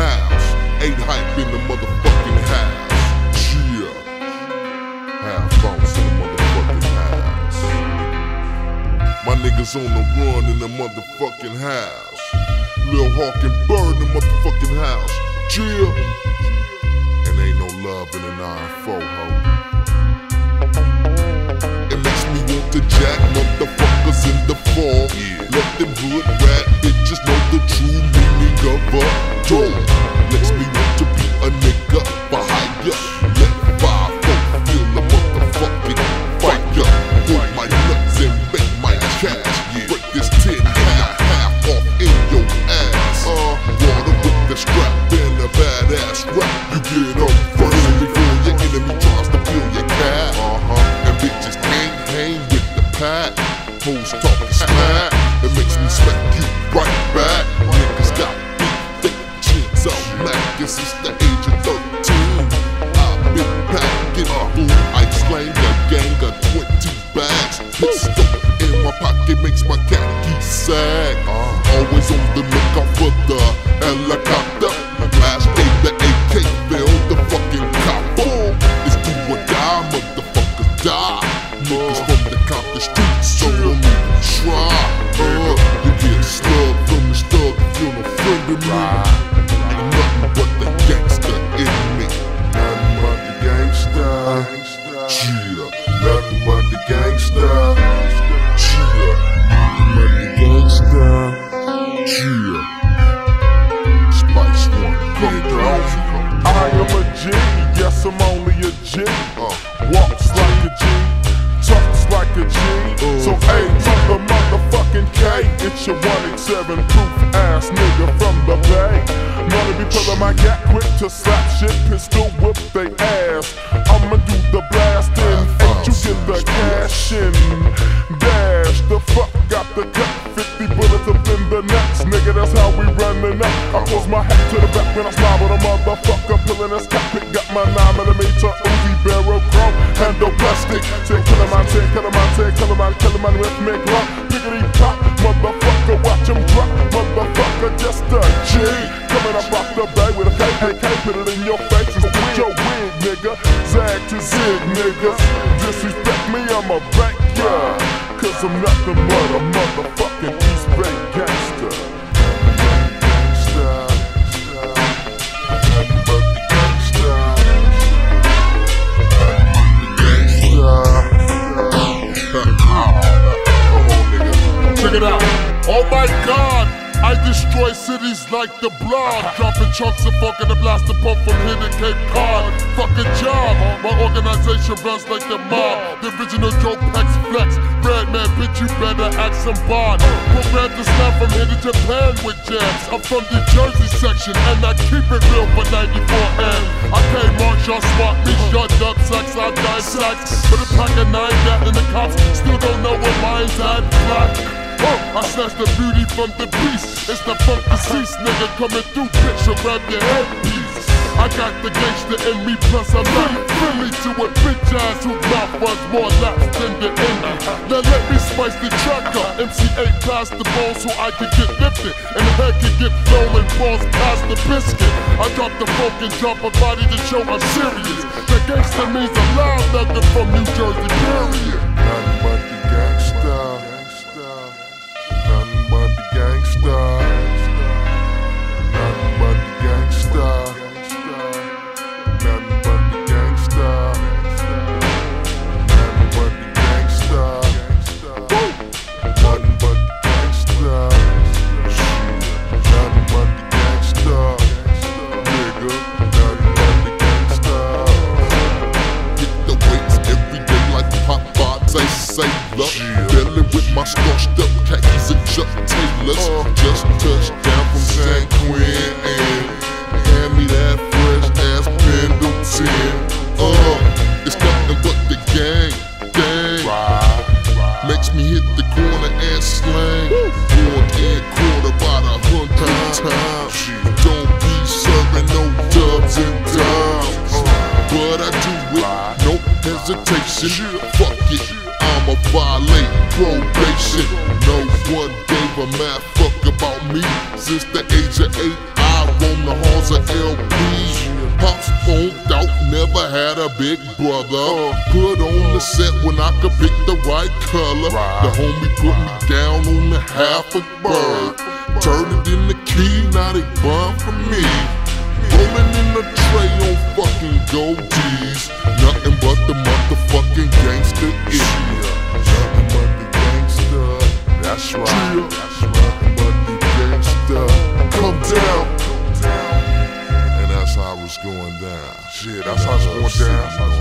house. Eight hype in the motherfucking house. Yeah. Half bounce in the motherfucking house. My niggas on the run in the motherfucking house. Lil Hawk and Bird in the motherfucking house. Yeah. And ain't no love in the 9-4, ho. To jack motherfuckers in the fall. Yeah. Let them hood rat bitches know the true meaning of a door. Makes me want to be a nigga for hire. Let five folk feel the motherfucking fire. Pull my nuts and make my cash. Yeah. Break this tin a half off in your ass. Uh, water with the strap It makes me smack you right back. Niggas got big, thick chins on Mac. And since the age of 13, I've been packing food. I slang a gang of 20 bags. Pistol in my pocket makes my khaki sag. Always on the lookout for the helicopter. Yeah. Spice one. I am a G, yes, I'm only a G. Uh, Walks like a G, talks like a G. So A to the motherfucking K. It's your 187 proof ass nigga from the Bay. Wanna be pulling my gat quick to slap shit, pistol whip they ass. 9mm Uzi barrel chrome, handle plastic. Say kill him, I say kill him, I say kill him, I kill him, I with me rock. Piggity pop, motherfucker, watch him drop. Motherfucker, just a G. Coming up off the bay with a KKK, put it in your face and with your wig, nigga. Zag to zig, niggas. Disrespect me, I'm a backyard. Cause I'm nothing but a motherfucking East Bay gangster. Oh my god! I destroy cities like the blob. Dropping chunks of funk in the blaster pump from here to Cape Cod. Fucking job. My organization runs like the mob. The original Joe Pex Flex. Redman, bitch, you better act some bond. Programmed to snap from here to Japan with jams. I'm from the Jersey section and I keep it real for 94N. I pay Marshall Swat, me shut up, sex, I die sex. But a pack of nine that and the cops still don't know where mine's at. Black. Oh, I snatch the beauty from the beast. It's the funk deceased nigga coming through, bitch. Grab your headpiece. I got the gangster in me, plus I'm not friendly to a bitch ass who mouth runs more laps than the Indy. Now let me spice the track up. MC Eiht past the ball so I can get lifted. And the head can get flown and balls past the biscuit. I drop the funk and drop a body to show I'm serious. The gangster means a loud nugget from New Jersey, period. Starched up khakis and Chuck Taylors. Just touched down from San Quentin and hand me that fresh ass Pendleton. Uh, it's nothing but the gang, gang. Makes me hit the corner and slang. One and quarter about a hundred times. Don't be serving no dubs and dimes. But I do it, no hesitation. Violate probation. No one gave a mad fuck about me since the age of eight. I on the halls of LP. Pops phoned out, never had a big brother. Put on the set when I could pick the right color. The homie put me down on the half a bird. Turned it in the key, now they bun for me. Rolling in the tray on fucking goldies. Shit, that's how it's going down.